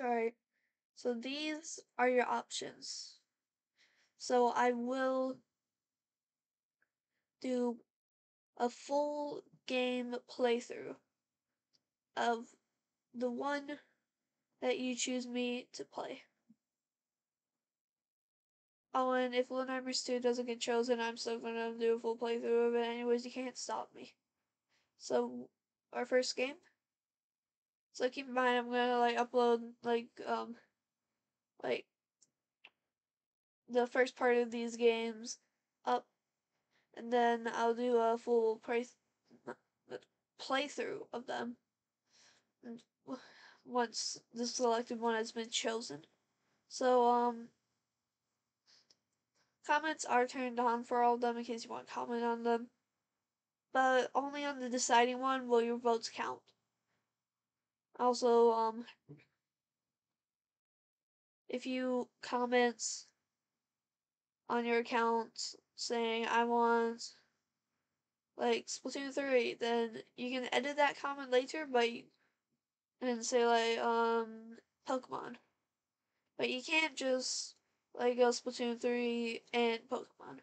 Alright, so these are your options. So I will do a full game playthrough of the one that you choose me to play. Oh, and if Nightmares 2 doesn't get chosen, I'm still gonna do a full playthrough of it anyways. You can't stop me. So, our first game. So keep in mind, I'm gonna like upload like um like the first part of these games up, and then I'll do a full play playthrough of them. Once the selected one has been chosen. So um comments are turned on for all of them in case you want to comment on them. But only on the deciding one will your votes count. Also, um if you comment on your account saying I want like Splatoon 3, then you can edit that comment later but and say like um Pokemon. But you can't just like go Splatoon 3 and Pokemon.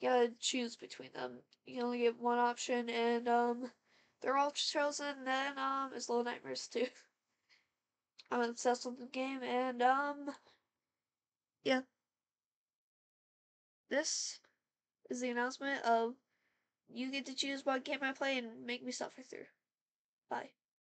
You gotta choose between them. You only get one option and um they're all chosen then um it's Little Nightmares too. I'm obsessed with the game and um yeah. This is the announcement of you get to choose what game I play and make me suffer through. Bye.